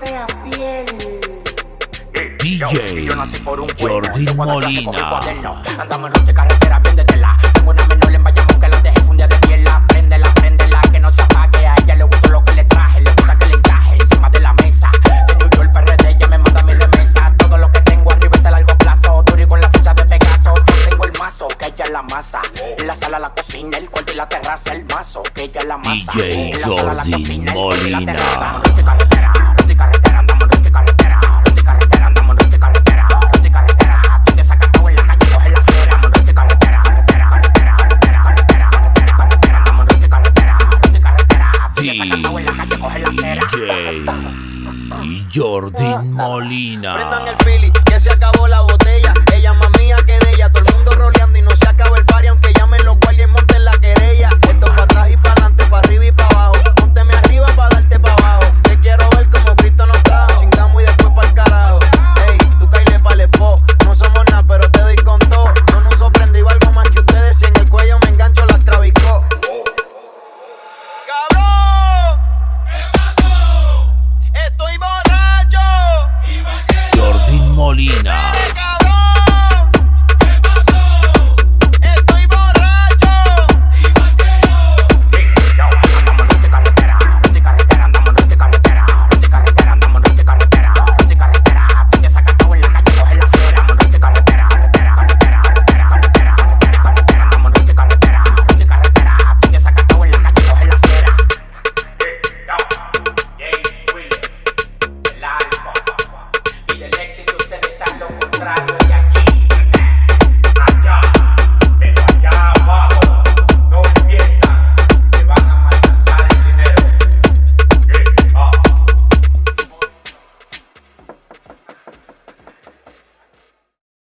sea fiel. DJ Yo nací por un Jordi Molina. Andamos en y carretera bien de tela. Tengo una menor en Bayamón que la dejé fundida de piela. Préndela, préndela, que no se apague. A ella le gustó lo que le traje, le gusta que le encaje encima de la mesa. De New York, PRD, ella me manda mi remesa. Todo lo que tengo arriba es a largo plazo. Duro y con la fecha de Pegaso. Yo tengo el mazo, que ella es la masa. En la sala, la cocina, el cuarto y la terraza, el mazo, que ella es la masa. DJ En la sala, la Jordi cocina, el cuarto y la Molina. terraza. Acera. DJ Jordi Molina. Prendan el fili, que se acabó la